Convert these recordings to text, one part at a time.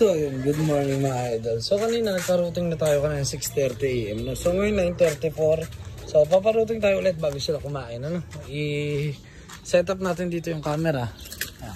So, yun, good morning mga idol. So, kanina nagpa-routing na tayo kanina 6.30 am. No? So, ngayon 9.34. So, paparouting tayo ulit bago sila kumain. Ano? I-set up natin dito yung camera.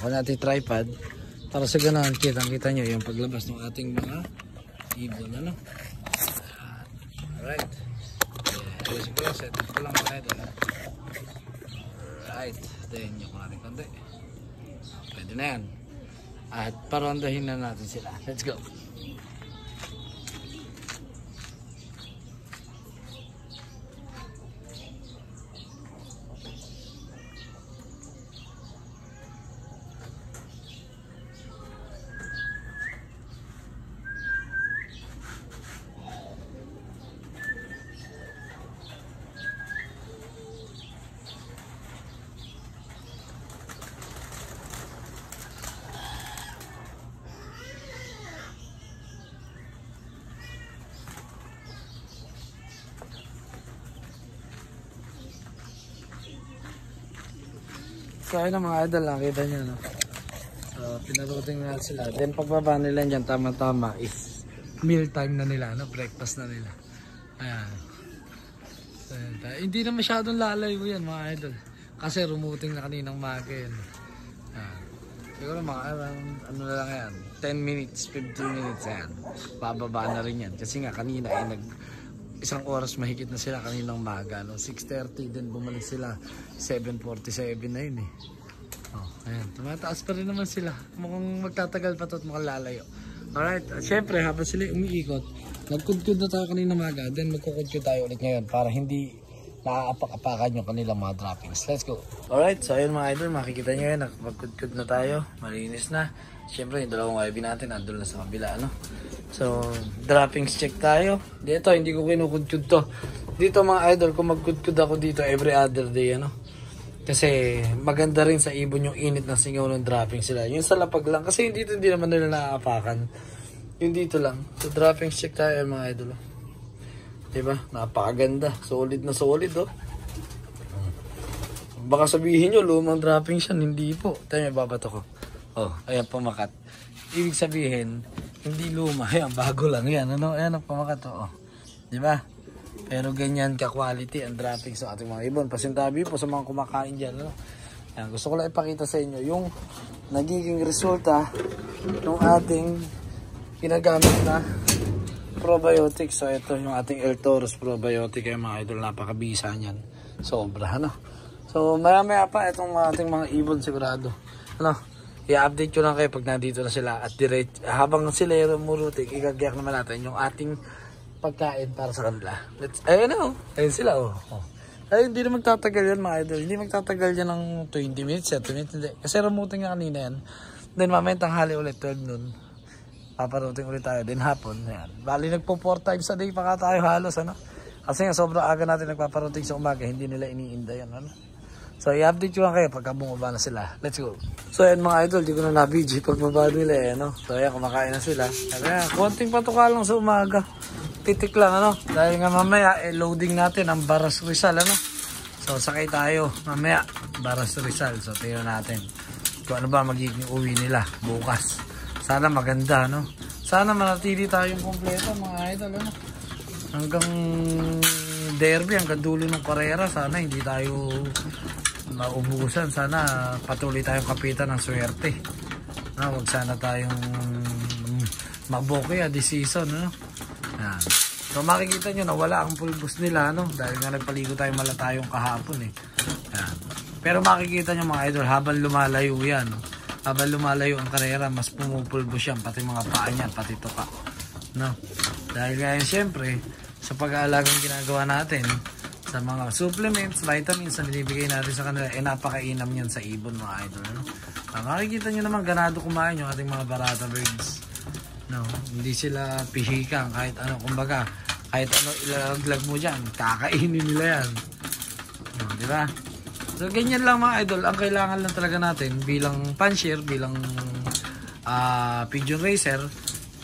Kung natin tripod. Para sa ganun, kitang-kita nyo yung paglabas ng ating mga ibon. Ano? Alright. Yeah, siguro, set up ko lang mga idol. Ha? Alright. Then, yung natin konti. Pwede na yan. At parondahin na natin sila. Let's go. So ayun mga idol, nakita nyo no. So pinaruting na sila. Then pagbaba nila dyan, tama-tama is meal time na nila, no? breakfast na nila. Ayan. So, hindi na masyadong lalayo yan mga idol. Kasi rumuting na kaninang maga yan. Ayan. Siguro mga around, ano lang yan, 10 minutes, 15 minutes yan. Bababa na rin yan. Kasi nga kanina ay nag isang oras mahigit na sila kaninang maga. No? 6.30 din bumalik sila. 7.47 na yun eh. Oh, ayan. Tumataas pa rin naman sila. Mukhang magtatagal pa to at mukhang lalayo. Alright. At syempre, habang sila umiikot, nagkudkud na tayo kanina maga. Then magkukudkud tayo ulit ngayon para hindi naaapak-apakan yung kanilang mga droppings. Let's go. Alright. So ayun mga idol, makikita nyo yun. Magkudkud na tayo. Malinis na. Syempre, yung dalawang YB natin, andun na sa kabila. Ano? So, droppings check tayo. Dito, hindi ko kinukudkud to. Dito mga idol, kung magkudkud ako dito every other day, ano? Kasi maganda rin sa ibon yung init ng singaw ng dropping sila. Yung sa lapag lang. Kasi yung dito hindi naman nila naaapakan. Yung dito lang. So, droppings check tayo mga idol. Diba? Napakaganda. Solid na solid, oh. Baka sabihin nyo, lumang dropping siya. Hindi po. Tayo may babato ko. Oh, ayan pamakat. Ibig sabihin, hindi luma. Ayan, bago lang yan. Ano? Ayan pamakat. Oh. Di ba? Pero ganyan ka-quality ang dropping sa ating mga ibon. Pasintabi po sa mga kumakain dyan. Ano? Ayan, gusto ko lang ipakita sa inyo yung nagiging resulta ng ating ginagamit na probiotics. So, ito yung ating L Taurus probiotic. Ay mga idol, napakabisa niyan. Sobra, ano? So, maya-maya pa itong ating mga ibon sigurado. Ano? I-update ko lang kayo pag nandito na sila at direct, habang sila yung murutik, igagyak naman natin yung ating pagkain para sa kanila. Let's, ayun na oh. Ayun sila oh. oh. Ay, hindi na magtatagal yan mga idol. Hindi magtatagal yan ng 20 minutes, 30 minutes. Hindi. Kasi ramutin nga kanina yan. Then mamaya tanghali ulit, 12 noon. Paparuting ulit tayo. Then hapon. Yan. Bali nagpo 4 times a day pa ka tayo halos. Ano? Kasi nga sobrang aga natin nagpaparuting sa umaga. Hindi nila iniinda yan. Ano? So, i-update ko lang kayo pagka bumaba na sila. Let's go. So, ayan mga idol, di ko na na-BG pag baba nila eh, no? So, ayan, kumakain na sila. Ayan, konting patuka lang sa umaga. Titik lang, ano? Dahil nga mamaya, eh, loading natin ang Baras Rizal, ano? So, sakay tayo mamaya, Baras Rizal. So, tingnan natin kung ano ba magiging uwi nila bukas. Sana maganda, no? Sana manatili tayong kompleto, mga idol, ano? Hanggang derby, hanggang dulo ng karera, sana hindi tayo maubusan. Sana patuloy tayong kapitan ng swerte. No, wag sana tayong maboke ah, this season. No? Yan. So makikita nyo na wala ang pulbos nila no? dahil nga nagpaligo tayo malatayong kahapon eh. Yan. Pero makikita nyo mga idol habang lumalayo yan. No? Habang lumalayo ang karera mas pumupulbos yan pati mga paa niyan pati tuka. No? Dahil ngayon syempre sa pag-aalagang ginagawa natin sa mga supplements, vitamins na binibigay natin sa kanila, eh napakainam yan sa ibon mga idol. No? Ah, makikita nyo naman ganado kumain yung ating mga barata birds. No, hindi sila pihikang kahit ano, kumbaga, kahit ano ilaglag mo dyan, kakainin nila yan. No, di ba? So, ganyan lang mga idol. Ang kailangan lang talaga natin bilang panshare, bilang ah pigeon racer,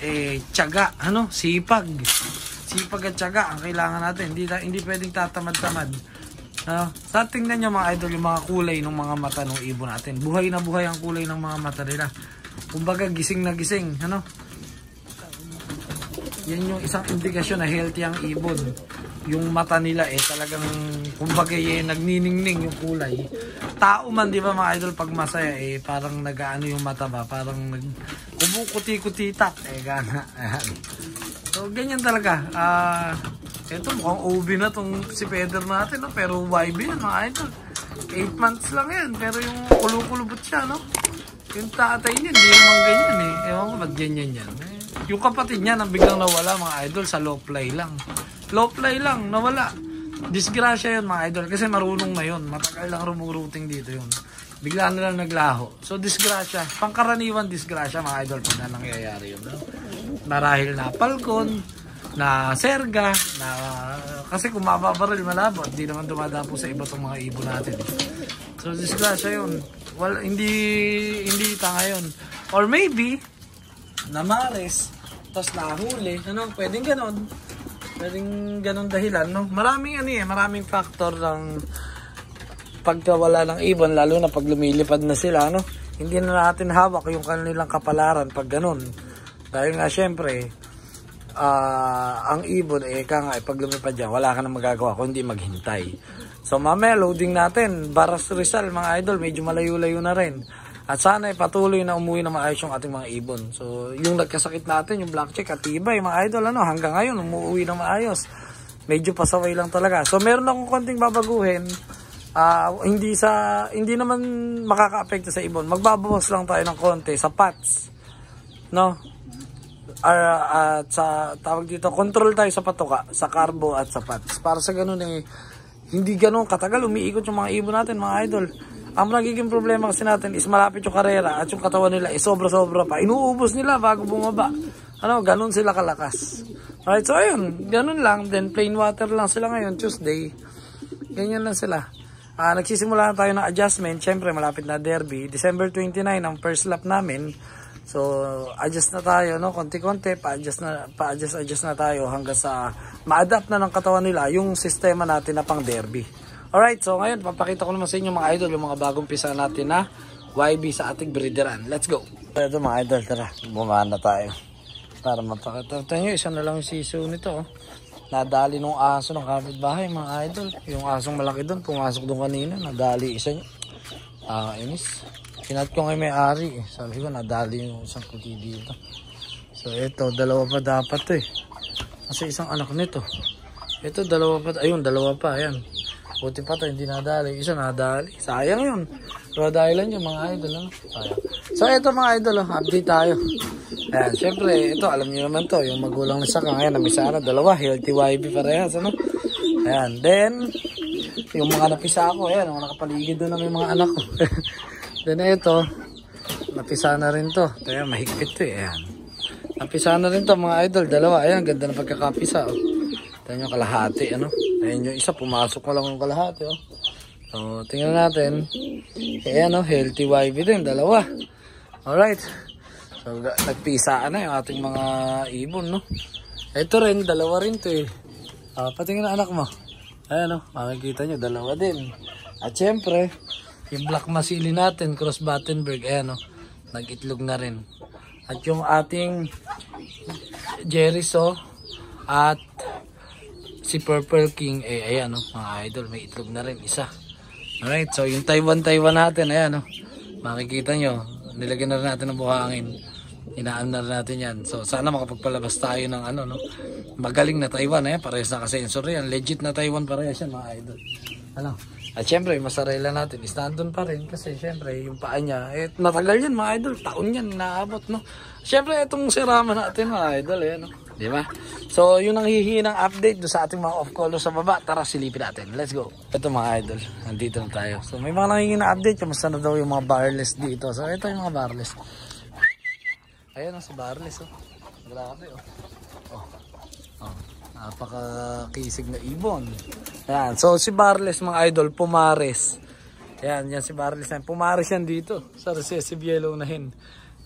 eh, tiyaga, ano, sipag. Sipag at tiyaga ang kailangan natin. Hindi, hindi pwedeng tatamad-tamad. Uh, sa tingnan nyo mga idol, yung mga kulay ng mga mata ng ibon natin. Buhay na buhay ang kulay ng mga mata nila. Kumbaga gising na gising, ano? yan yung isang indikasyon na healthy ang ibon. Yung mata nila eh talagang kumbaga eh, nagniningning yung kulay. Tao man di ba mga idol pag masaya eh parang nagaano yung mata ba parang nag kumukuti-kutitak eh gana. So ganyan talaga. Ah ito mukhang OB na tong si Peder natin no? pero YB yan mga idol. 8 months lang yan pero yung kulukulubot siya no. Yung tatay niya hindi naman ganyan eh. Ewan ko ba't ganyan yan. Eh, yung kapatid niya nang biglang nawala mga idol sa low play lang. Low play lang, nawala. Disgrasya yun mga idol kasi marunong na yun. Matagal lang rumuruting dito yun. Bigla na lang naglaho. So disgrasya, pangkaraniwan disgrasya mga idol pag na nangyayari yun. No? Marahil na palkon, na serga, na kasi kung mababaril malabo, hindi naman dumadapo sa iba tong mga ibon natin. So disgrasya yun. Well, hindi hindi ta ngayon. Or maybe namares tapos nahuli, ano, pwedeng ganon. Pwedeng ganon dahilan, no? Maraming ano eh, maraming factor ng pagkawala ng ibon, lalo na pag lumilipad na sila, no? Hindi na natin hawak yung kanilang kapalaran pag ganon. Dahil nga syempre, ah ang ibon, eh, ka nga, eh, pag lumipad dyan, wala ka na magagawa kundi maghintay. So mamaya loading natin, Baras Rizal mga idol, medyo malayo-layo na rin. At sana ay patuloy na umuwi na maayos yung ating mga ibon. So yung nagkasakit natin, yung black check, atibay mga idol, ano, hanggang ngayon umuwi na maayos. Medyo pasaway lang talaga. So meron akong konting babaguhin. Ah, hindi sa hindi naman makakaapekto sa ibon. Magbabawas lang tayo ng konti sa pats. No? Ah, at sa tawag dito, control tayo sa patuka, sa carbo at sa pats. Para sa ganun eh hindi ganun katagal umiikot yung mga ibon natin, mga idol. Ang nagiging problema kasi natin is malapit yung karera at yung katawan nila is sobra-sobra pa. Inuubos nila bago bumaba. Ano, ganun sila kalakas. Alright, so ayun, ganun lang. Then plain water lang sila ngayon, Tuesday. Ganyan lang sila. Ah, nagsisimula na tayo ng adjustment. Siyempre, malapit na derby. December 29 ang first lap namin. So, adjust na tayo, no? Konti-konti, pa-adjust na, pa-adjust, adjust na tayo hanggang sa ma-adapt na ng katawan nila yung sistema natin na pang derby. Alright, so ngayon, papakita ko naman sa inyo mga idol, yung mga bagong pisa natin na YB sa ating breederan. Let's go! Ito mga idol, tara, bumaan na tayo. Para mapakita. Ito nyo, isa na lang yung siso nito, oh. Nadali nung aso ng kapitbahay, mga idol. Yung asong malaki doon, pumasok doon kanina, nadali isa nyo. Ah, inis. Kinat ko ngay may-ari eh. Sabi ko, nadali yung isang kuti dito. So, ito, dalawa pa dapat eh. Kasi isang anak nito. Ito, dalawa pa. Ayun, dalawa pa. Ayan. Buti pa to, hindi nadali. Isa nadali. Sayang yun. Rhode Island yung mga idol. Ano? Sayang. So, ito mga idol. Oh, update tayo. Ayan, syempre, ito, alam niyo naman to. Yung magulang ni Saka. Ayan, namisara. Dalawa. Healthy YB parehas. Ano? Ayan. Then, yung mga napisa ko. Ayan, mga nakapaligid doon na may mga anak ko. Then ito, napisa na rin to. Kaya mahigpit to eh. Ayan. Napisa na rin to mga idol. Dalawa. Ayan, ganda ng pagkakapisa. Oh. Tingnan yung kalahati. Ano? Ayan yung isa, pumasok ko lang yung kalahati. Oh. So, tingnan natin. Ayan oh, healthy YB din. Dalawa. Alright. So, nagpisaan na yung ating mga ibon, no? Ito rin, dalawa rin to eh. Uh, patingin na anak mo. Ayan oh, makikita nyo, dalawa din. At syempre, yung black masili natin, cross Battenberg, ayan o, nag-itlog na rin. At yung ating Jeriso at si Purple King, eh, ayan o, mga idol, may itlog na rin, isa. Alright, so yung Taiwan-Taiwan natin, ayan o, makikita nyo, nilagyan na rin natin ng buhangin. Inaan natin yan. So, sana makapagpalabas tayo ng ano, no? Magaling na Taiwan, eh. Parehas na sensor yan. Legit na Taiwan parehas yan, mga idol. Ano? At syempre, yung masarela natin is nandun pa rin kasi syempre, yung paa niya, eh, matagal yan mga idol, taon yan, naabot, no? Syempre, itong sirama natin mga idol, eh, no? Di ba? So, yun ang hihinang update do sa ating mga off-color sa baba. Tara, silipin natin. Let's go. Ito mga idol, nandito na tayo. So, may mga nangihinang update, kamusta na daw yung mga barless dito. So, ito yung mga barless. Ayan, si barless, oh. Grabe, oh. Napaka-kisig na ibon. Ayan. So, si Barles, mga idol, pumares. Ayan, yan si Barles. Pumares yan dito sa recessive yellow na hen.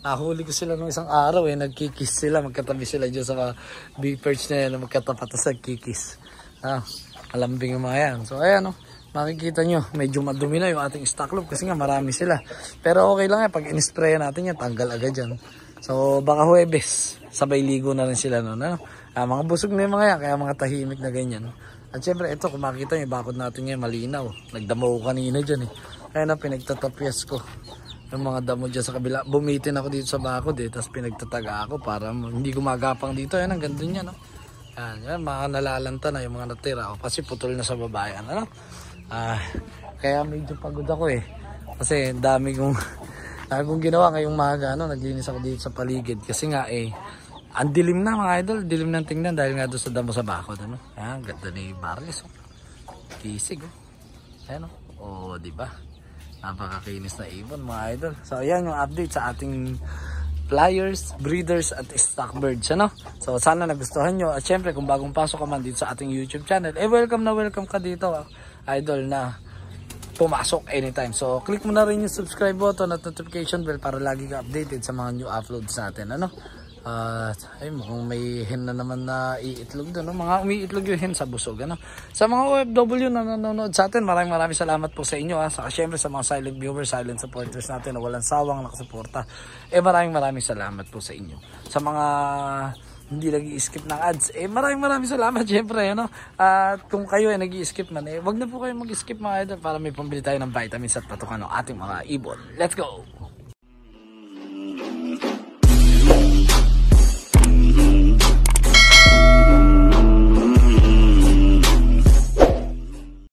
Nahuli ko sila nung isang araw eh. Nagkikiss sila. Magkatabi sila dyan sa big perch na yan. Magkatapat sa nagkikiss. Ah, alambing yung mga yan. So, ayan oh. Makikita nyo, medyo madumi na yung ating stock loop kasi nga marami sila. Pero okay lang yan, pag in-spray natin yan, tanggal agad yan. So, baka Huwebes, sabay ligo na rin sila noon. Ano? Ah, mga busog na yung mga yan, kaya mga tahimik na ganyan. At syempre, ito, kung makikita nyo, bakod natin ngayon, malinaw. Nagdamo ko kanina dyan eh. Kaya na, pinagtatapyas ko. Yung mga damo dyan sa kabila. Bumitin ako dito sa bakod eh, tapos pinagtataga ako para hindi gumagapang dito. Yan, ang ganda niya, no? Yan, yan, mga nalalanta na yung mga natira. O, kasi putol na sa babayan, ano? Ah, kaya medyo pagod ako eh. Kasi dami kong, dami kong ginawa ngayong maga, ano? Naglinis ako dito sa paligid. Kasi nga eh, ang dilim na mga idol, dilim ng tingnan dahil nga doon sa damo sa bakod, ano? Yan, ganda ni Barles, oh. Kisig, oh. Ayan, oh. Oh, di ba? Napakakinis na ibon, mga idol. So, ayan yung update sa ating flyers, breeders, at stock birds, ano? So, sana nagustuhan nyo. At syempre, kung bagong pasok ka man dito sa ating YouTube channel, eh, welcome na welcome ka dito, ah. idol na pumasok anytime. So, click mo na rin yung subscribe button at notification bell para lagi ka updated sa mga new uploads natin, ano? At ay mukhang may hen na naman na iitlog doon. No? Mga umiitlog yung hen sa busog. Ano? Sa mga OFW na nanonood sa atin, maraming maraming salamat po sa inyo. Ha? Saka syempre sa mga silent viewers, silent supporters natin na walang sawang nakasuporta. Eh maraming maraming salamat po sa inyo. Sa mga hindi nag skip ng ads, eh maraming maraming salamat syempre. Ano? At kung kayo ay nag skip man, eh wag na po kayo mag-skip mga idol para may pambili tayo ng vitamins at patukan ng ating mga ibon. Let's go!